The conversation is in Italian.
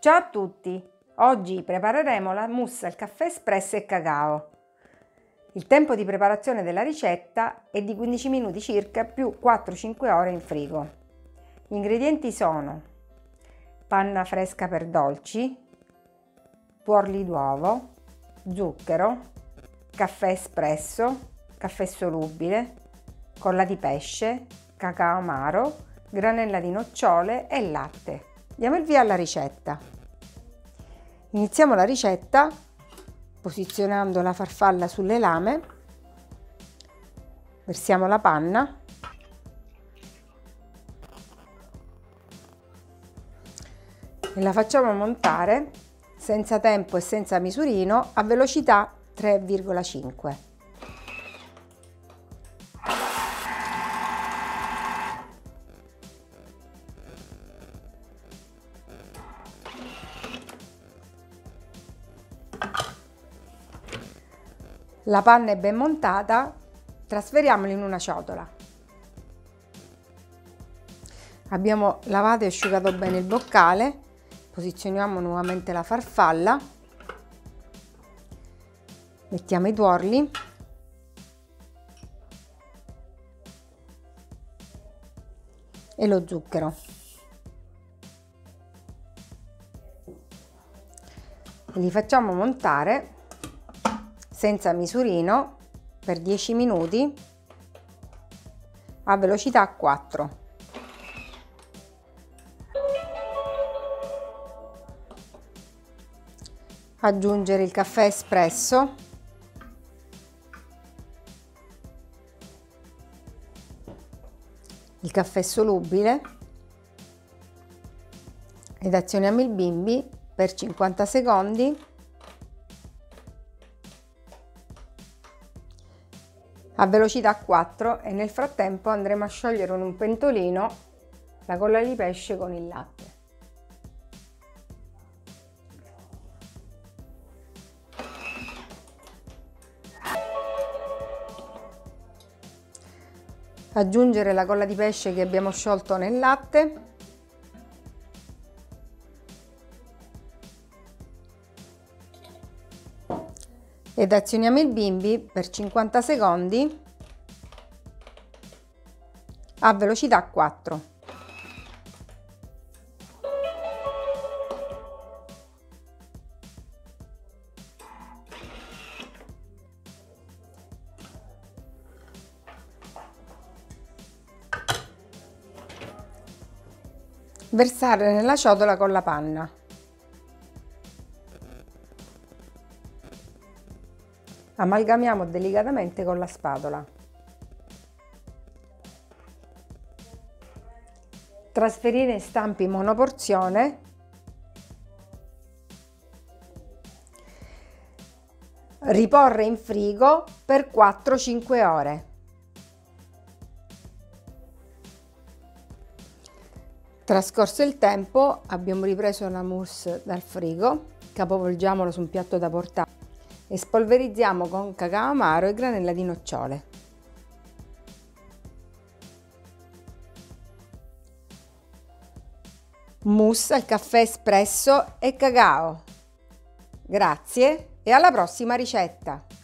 Ciao a tutti! Oggi prepareremo la mousse al caffè espresso e cacao. Il tempo di preparazione della ricetta è di 15 minuti circa più 4-5 ore in frigo. Gli ingredienti sono panna fresca per dolci, tuorli d'uovo, zucchero, caffè espresso, caffè solubile, colla di pesce, cacao amaro, granella di nocciole e latte. Diamo il via alla ricetta. Iniziamo la ricetta posizionando la farfalla sulle lame, versiamo la panna e la facciamo montare senza tempo e senza misurino a velocità 3,5. La panna è ben montata, trasferiamola in una ciotola. Abbiamo lavato e asciugato bene il boccale, posizioniamo nuovamente la farfalla, mettiamo i tuorli, e lo zucchero. Li facciamo montare senza misurino per 10 minuti a velocità 4. Aggiungere il caffè espresso. Il caffè solubile. Ed azioniamo il bimbi per 50 secondi a velocità 4 e nel frattempo andremo a sciogliere in un pentolino la colla di pesce con il latte. Aggiungere la colla di pesce che abbiamo sciolto nel latte ed azioniamo il bimbi per 50 secondi a velocità 4. Versare nella ciotola con la panna. Amalgamiamo delicatamente con la spatola. Trasferire in stampi monoporzione riporre in frigo per 4-5 ore. Trascorso il tempo abbiamo ripreso la mousse dal frigo, capovolgiamolo su un piatto da portare e spolverizziamo con cacao amaro e granella di nocciole. Mousse al caffè espresso e cacao. Grazie e alla prossima ricetta!